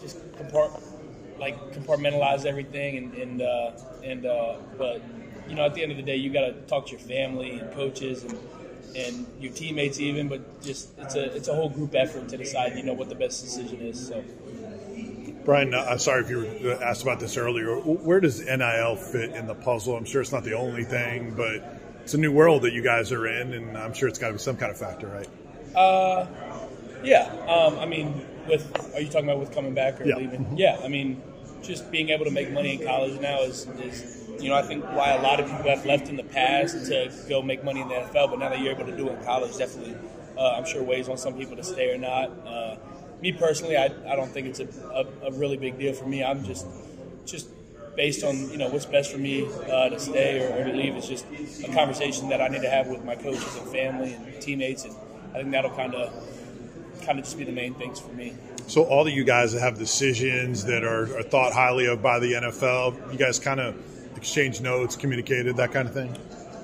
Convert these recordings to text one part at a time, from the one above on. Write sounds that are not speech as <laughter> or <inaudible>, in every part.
just compart like compartmentalize everything and and uh, and uh, but you know at the end of the day you got to talk to your family and coaches and and your teammates even but just it's a it's a whole group effort to decide you know what the best decision is so Bryan, uh, sorry if you were asked about this earlier. Where does NIL fit in the puzzle? I'm sure it's not the only thing, but it's a new world that you guys are in, and I'm sure it's got to be some kind of factor, right? Uh, yeah. Um, I mean, with are you talking about with coming back or Yeah. leaving? Yeah. I mean, just being able to make money in college now is, is you know I think why a lot of people have left in the past to go make money in the NFL, but now that you're able to do it in college, definitely uh, I'm sure weighs on some people to stay or not. Uh, me personally, I, I don't think it's a, a, a really big deal for me. I'm just just based on you know what's best for me uh, to stay or, or to leave. It's just a conversation that I need to have with my coaches and family and teammates, and I think that'll kind of kind of just be the main things for me. So all of you guys that have decisions that are, are thought highly of by the NFL, you guys kind of exchange notes, communicated, that kind of thing.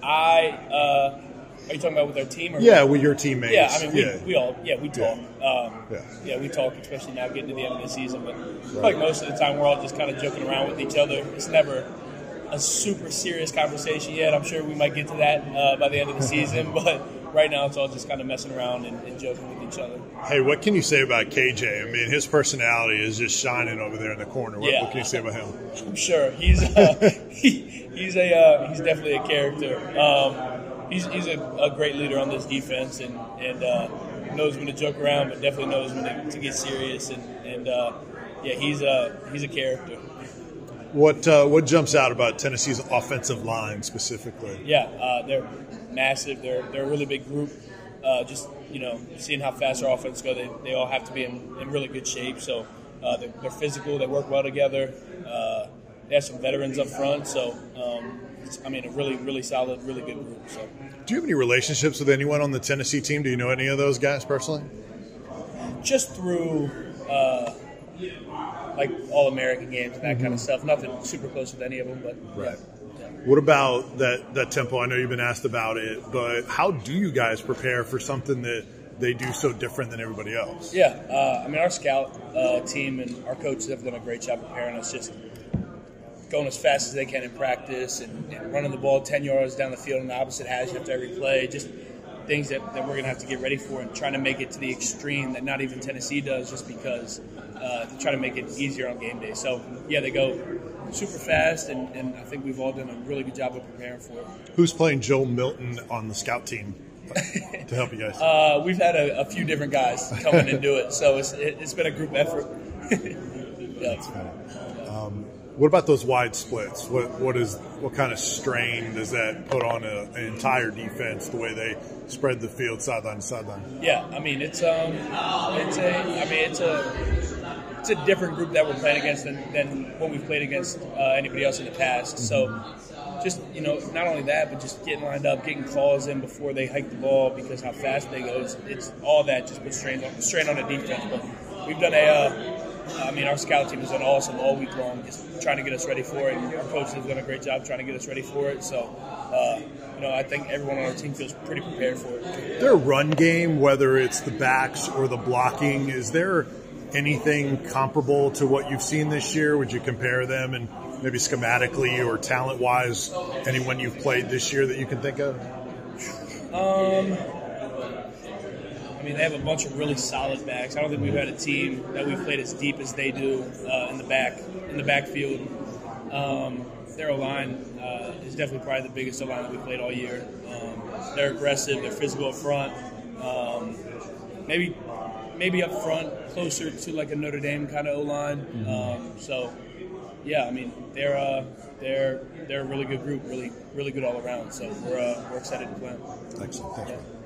I uh, are you talking about with our team? Or Yeah, with your teammates. Yeah, I mean, we, yeah. we all, yeah, we talk. Um, Yeah. yeah. we talk, especially now getting to the end of the season. But like most of the time, we're all just kind of joking around with each other. It's never a super serious conversation yet. I'm sure we might get to that uh, by the end of the <laughs> season, but right now it's all just kind of messing around and, and joking with each other. Hey, what can you say about KJ? I mean, his personality is just shining over there in the corner. What, Yeah. what can you say about him? I'm sure he's uh, <laughs> he, he's a uh, he's definitely a character. Um, he's he's a, a great leader on this defense and and uh, knows when to joke around, but definitely knows when to, to get serious. And and uh, yeah, he's a he's a character. What uh, what jumps out about Tennessee's offensive line specifically? Yeah, uh, they're massive. They're they're a really big group. Uh, just you know, seeing how fast our offense go, they, they all have to be in, in really good shape. So uh, they're, they're physical. They work well together. Uh, they have some veterans up front. So um, it's, I mean, a really really solid, really good group. So. Do you have any relationships with anyone on the Tennessee team? Do you know any of those guys personally? just through uh, like all American games and that kind of stuff. Nothing super close with any of them, but Right. yeah. What about that that tempo? I know you've been asked about it, but how do you guys prepare for something that they do so different than everybody else? Yeah, uh, I mean our scout uh, team and our coaches have done a great job preparing us. Just going as fast as they can in practice and, running the ball ten yards down the field on the opposite hash after every play. Just things that, that we're going to have to get ready for and trying to make it to the extreme that not even Tennessee does, just because uh, to try to make it easier on game day. So yeah, they go super fast, and, and I think we've all done a really good job of preparing for it. Who's playing Joe Milton on the scout team to help you guys? <laughs> Uh, we've had a, a few different guys come in and do it, so it's, it, it's been a group effort. <laughs> yeah. What about those wide splits? What what is what kind of strain does that put on a, an entire defense? The way they spread the field sideline to sideline. Yeah, I mean it's um it's a I mean it's a it's a different group that we're playing against than, than what we've played against uh, anybody else in the past. So just you know not only that, but just getting lined up, getting calls in before they hike the ball because how fast they go. It's, it's all that just puts strain on strain on the defense. But we've done a. Uh, I mean, our scout team has done awesome all week long, just trying to get us ready for it. Our coaches have done a great job trying to get us ready for it. So, uh, you know, I think everyone on our team feels pretty prepared for it. Their run game, whether it's the backs or the blocking, is there anything comparable to what you've seen this year? Would you compare them and maybe schematically or talent wise, anyone you've played this year that you can think of? Um, mean, they have a bunch of really solid backs. I don't think we've had a team that we've played as deep as they do uh, in the back in the backfield. Um, their line uh, is definitely probably the biggest line that we played all year. Um, they're aggressive. They're physical up front. Um, maybe maybe up front closer to like a Notre Dame kind of O line. Um, so yeah, I mean they're uh, they're they're a really good group, really really good all around. So we're uh, we're excited to play them. Excellent. Thanks. Yeah.